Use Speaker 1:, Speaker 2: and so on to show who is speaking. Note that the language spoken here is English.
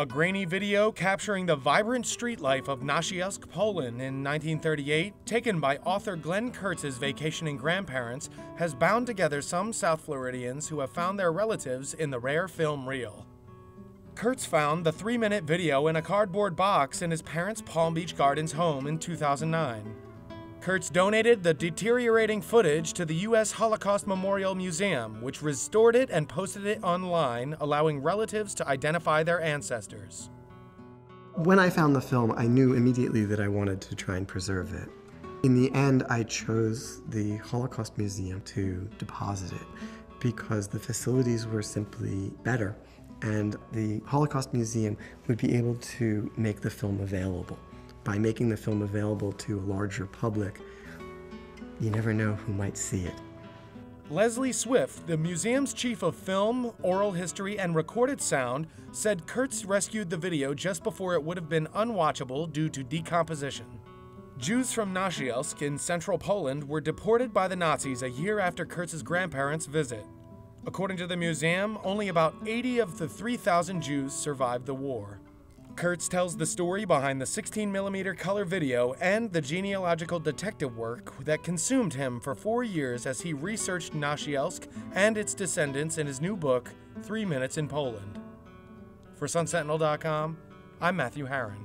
Speaker 1: A grainy video capturing the vibrant street life of Nasielsk, Poland in 1938, taken by author Glenn Kurtz's vacationing grandparents, has bound together some South Floridians who have found their relatives in the rare film reel. Kurtz found the three minute video in a cardboard box in his parents' Palm Beach Gardens home in 2009. Kurtz donated the deteriorating footage to the U.S. Holocaust Memorial Museum, which restored it and posted it online, allowing relatives to identify their ancestors.
Speaker 2: When I found the film, I knew immediately that I wanted to try and preserve it. In the end, I chose the Holocaust Museum to deposit it because the facilities were simply better and the Holocaust Museum would be able to make the film available by making the film available to a larger public, you never know who might see it.
Speaker 1: Leslie Swift, the museum's chief of film, oral history, and recorded sound, said Kurtz rescued the video just before it would have been unwatchable due to decomposition. Jews from Nasielsk in central Poland were deported by the Nazis a year after Kurtz's grandparents' visit. According to the museum, only about 80 of the 3,000 Jews survived the war. Kurtz tells the story behind the 16mm color video and the genealogical detective work that consumed him for four years as he researched Nasielsk and its descendants in his new book, Three Minutes in Poland. For SunSentinel.com, I'm Matthew Harron.